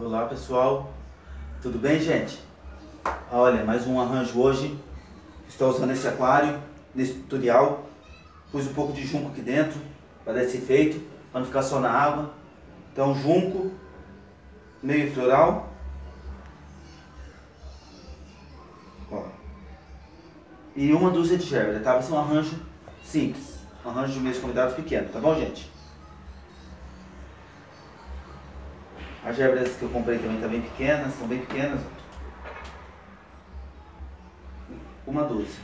Olá pessoal, tudo bem gente? Olha, mais um arranjo hoje. Estou usando esse aquário, nesse tutorial. Pus um pouco de junco aqui dentro, para dar esse efeito, para não ficar só na água. Então junco, meio floral. Ó. E uma dúzia de gerbera, tá? Vai ser um arranjo simples. Um arranjo de meus convidados pequeno, tá bom gente? As gerberas que eu comprei também estão bem pequenas, são bem pequenas. Uma dúzia.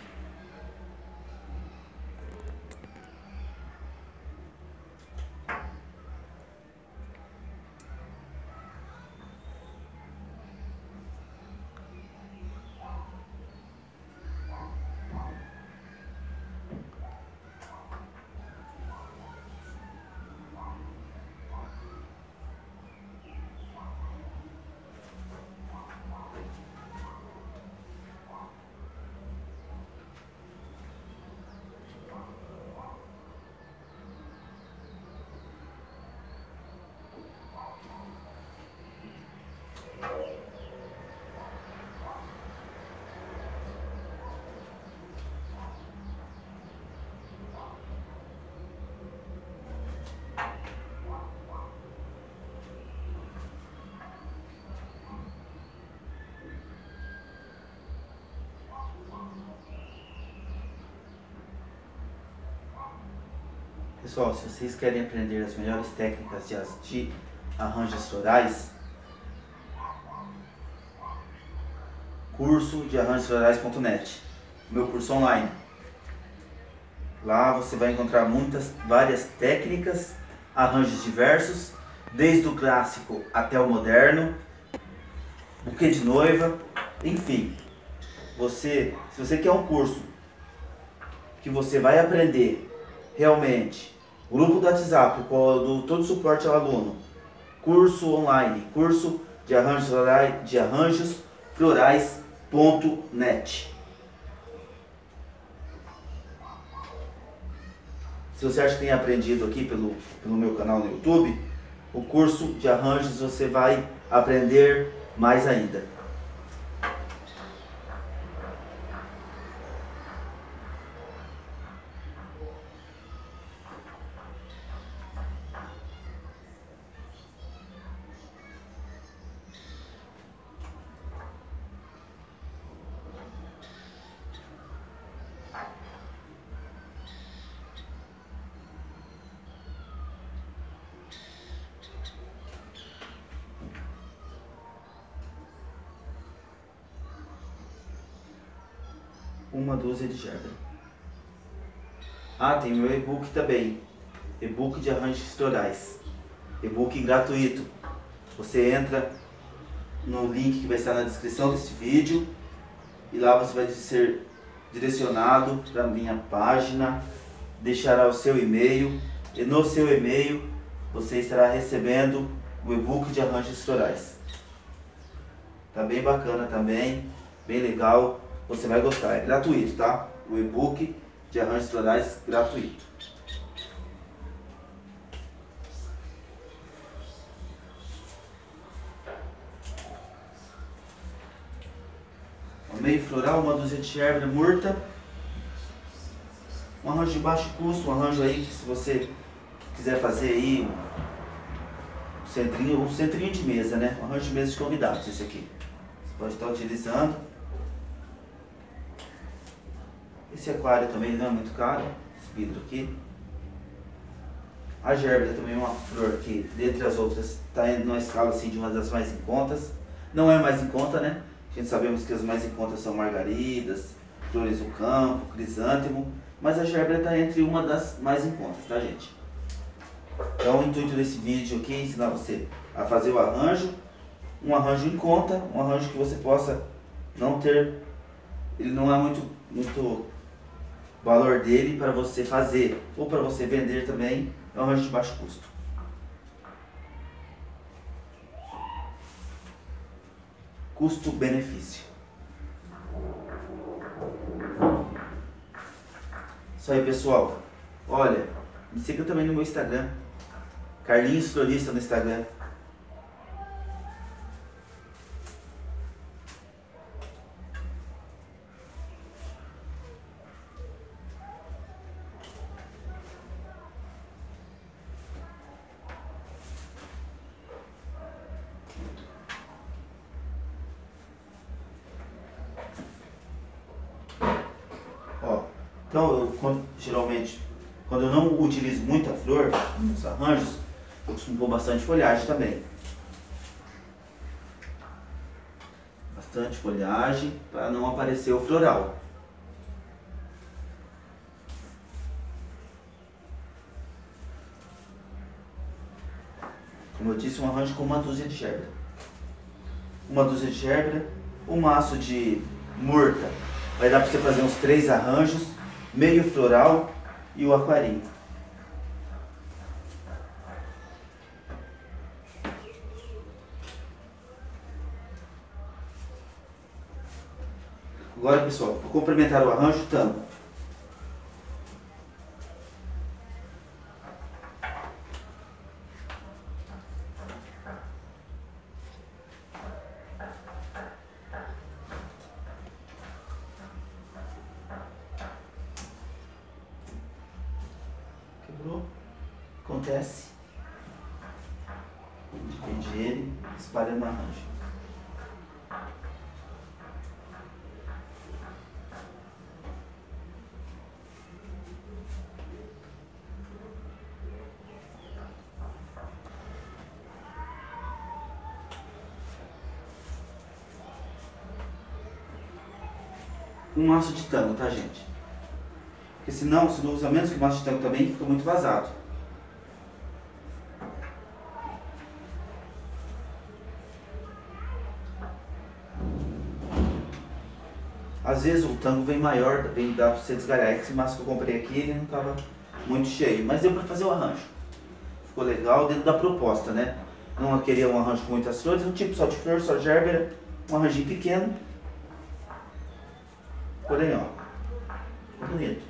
Pessoal, se vocês querem aprender as melhores técnicas de, arranjos florais, curso de arranjosflorais.net, meu curso online. Lá você vai encontrar muitas, várias técnicas, arranjos diversos, desde o clássico até o moderno, buquê de noiva, enfim. Você, se você quer um curso que você vai aprender realmente Grupo do WhatsApp, do todo suporte ao aluno. Curso online, curso de arranjos de arranjos florais.net. Se você acha que tem aprendido aqui pelo, pelo meu canal no YouTube, o curso de arranjos você vai aprender mais ainda. Uma dúzia de gerbera. Ah, tem meu e-book também. E-book de arranjos florais. E-book gratuito. Você entra no link que vai estar na descrição desse vídeo e lá você vai ser direcionado para minha página, deixará o seu e-mail e no seu e-mail você estará recebendo o e-book de arranjos florais. Tá bem bacana também, bem legal você vai gostar. É gratuito, tá? O e-book de arranjos florais gratuito. Um meio floral, uma dúzia de gerbera murta. Um arranjo de baixo custo, um arranjo aí que se você quiser fazer aí um centrinho, um centrinho de mesa, né? Um arranjo de mesa de convidados, esse aqui. Você pode estar utilizando. Esse aquário também não é muito caro, esse vidro aqui. A gerbera também é uma flor que, dentre as outras, está numa escala assim, de uma das mais em contas. Não é mais em conta, né? A gente sabemos que as mais em conta são margaridas, flores do campo, crisântemo, mas a gerbera está entre uma das mais em contas, tá gente? Então o intuito desse vídeo aqui é ensinar você a fazer o arranjo, um arranjo em conta, um arranjo que você possa não ter, ele não é muito, muito valor dele para você fazer ou para você vender também é um arranjo de baixo custo. Custo-benefício. Isso aí, pessoal. Olha, me siga também no meu Instagram. Carlinhos Florista no Instagram. Então, eu, quando, geralmente, quando eu não utilizo muita flor nos arranjos, eu costumo pôr bastante folhagem também. Bastante folhagem para não aparecer o floral. Como eu disse, um arranjo com uma dúzia de gerbera. Uma dúzia de gerbera, um maço de murta. Vai dar para você fazer uns três arranjos, meio floral e o aquarinho. Agora, pessoal, para complementar o arranjo, tango. Acontece. Divide ele, espalha no arranjo. um maço de tango, tá gente? Porque senão, se não usa menos que maço de tango também, fica muito vazado. Às vezes o tango vem maior, vem dá pra você desgalhar. Esse maço que eu comprei aqui, ele não tava muito cheio, mas deu pra fazer o arranjo. Ficou legal dentro da proposta, né? Não queria um arranjo com muitas flores, um tipo só de flor, só de gerbera, um arranjinho pequeno, Porém, ó, bonito.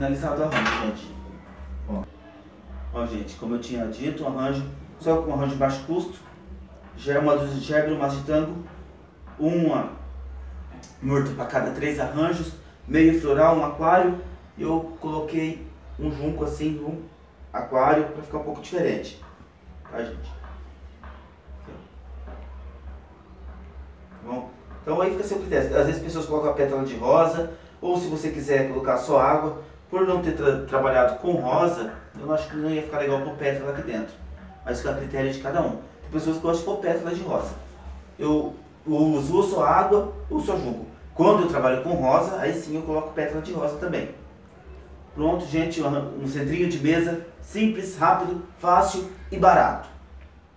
Finalizado o arranjo, gente. Ó. ó, gente, como eu tinha dito, o arranjo, só com arranjo de baixo custo, já é uma dúzia de gebre, uma de tango, uma morto para cada três arranjos, meio floral, um aquário eu coloquei um junco assim no aquário para ficar um pouco diferente. Tá, gente? Bom, então aí fica seu critério. Às vezes as pessoas colocam a pétala de rosa, ou se você quiser colocar só água. Por não ter tra trabalhado com rosa, eu acho que não ia ficar legal pôr pétala aqui dentro. Mas fica a critério de cada um. Tem pessoas que gostam de pôr pétala de rosa. Eu uso ou só água ou só junco. Quando eu trabalho com rosa, aí sim eu coloco pétala de rosa também. Pronto, gente, um centrinho de mesa simples, rápido, fácil e barato.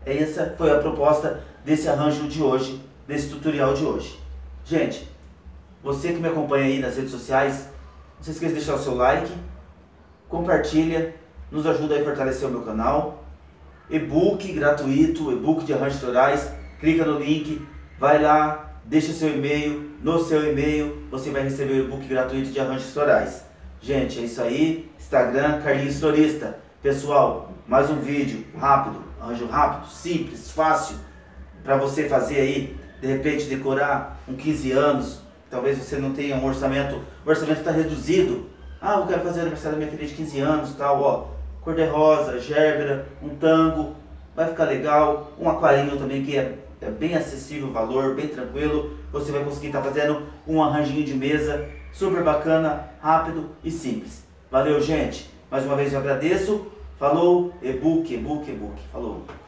Essa foi a proposta desse arranjo de hoje, desse tutorial de hoje. Gente, você que me acompanha aí nas redes sociais, não se esqueça de deixar o seu like, compartilha, nos ajuda a fortalecer o meu canal. E-book gratuito, e-book de arranjos florais, clica no link, vai lá, deixa seu e-mail, no seu e-mail você vai receber o e-book gratuito de arranjos florais. Gente, é isso aí. Instagram Carlinhos Florista. Pessoal, mais um vídeo rápido, arranjo rápido, simples, fácil, para você fazer aí, de repente decorar um 15 anos. Talvez você não tenha um orçamento, o orçamento está reduzido. Ah, eu quero fazer aniversário da minha filha de 15 anos, tal, ó. Cor de rosa, gerbera, um tango, vai ficar legal. Um aquarinho também que é, é bem acessível o valor, bem tranquilo. Você vai conseguir estar tá fazendo um arranjinho de mesa super bacana, rápido e simples. Valeu, gente. Mais uma vez eu agradeço. Falou, e-book, e-book, e-book. Falou.